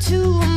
to